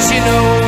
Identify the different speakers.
Speaker 1: She knows